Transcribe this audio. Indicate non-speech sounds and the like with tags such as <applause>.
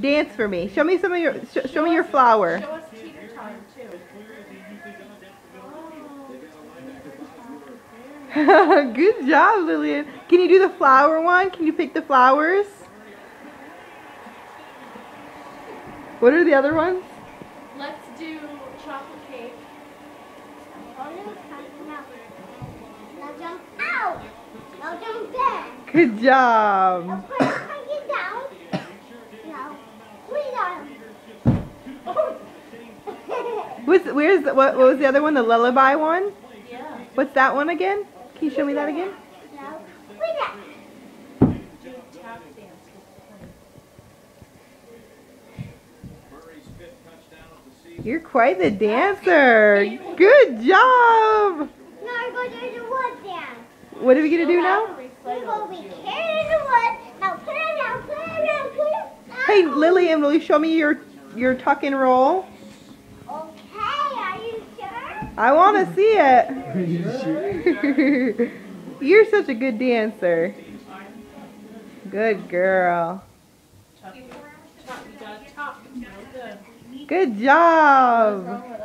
Dance for me. Show me some of your. Sh show me your flower. Show us teeter time too. <laughs> Good job, Lillian. Can you do the flower one? Can you pick the flowers? What are the other ones? Let's do chocolate cake. Now jump out. Now jump there. Good job. Now put put it down. Now put it down. <laughs> What's, where's the, what, what was the other one? The lullaby one? Yeah. What's that one again? Can you show me that again? now put it. Do tap dance with honey. You're quite the dancer. Good job. Now we're going to do the wood dance. What are we gonna do now? We're going to be carrying the wood. It down. Hey, Lillian, will you show me your your tuck and roll? Okay. Are you sure? I want to <laughs> see it. You're such a good dancer. Good girl. Chop, chop, you gotta chop. No good. Good job. Roll it